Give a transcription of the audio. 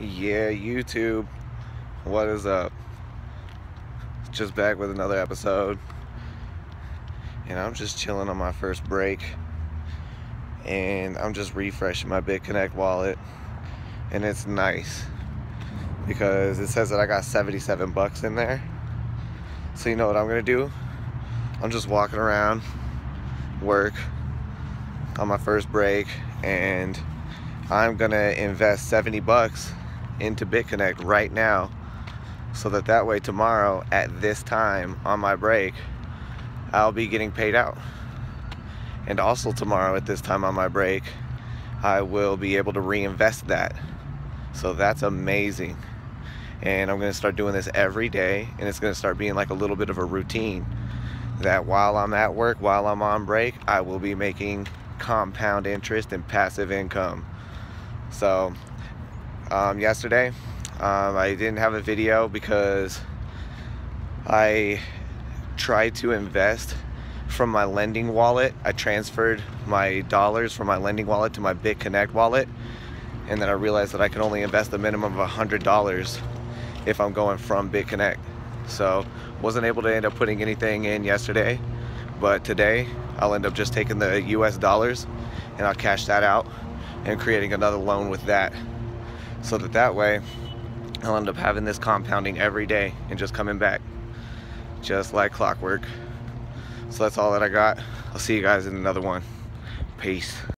Yeah, YouTube. What is up? Just back with another episode. And I'm just chilling on my first break. And I'm just refreshing my BitConnect wallet. And it's nice. Because it says that I got 77 bucks in there. So you know what I'm gonna do? I'm just walking around, work on my first break, and I'm gonna invest 70 bucks into BitConnect right now so that that way tomorrow at this time on my break I'll be getting paid out. And also tomorrow at this time on my break I will be able to reinvest that. So that's amazing. And I'm gonna start doing this every day and it's gonna start being like a little bit of a routine that while I'm at work while I'm on break I will be making compound interest and passive income. So um, yesterday. Um, I didn't have a video because I tried to invest from my lending wallet. I transferred my dollars from my lending wallet to my BitConnect wallet and then I realized that I can only invest a minimum of $100 if I'm going from BitConnect. So wasn't able to end up putting anything in yesterday, but today I'll end up just taking the US dollars and I'll cash that out and creating another loan with that so that that way I'll end up having this compounding every day and just coming back just like clockwork. So that's all that I got. I'll see you guys in another one. Peace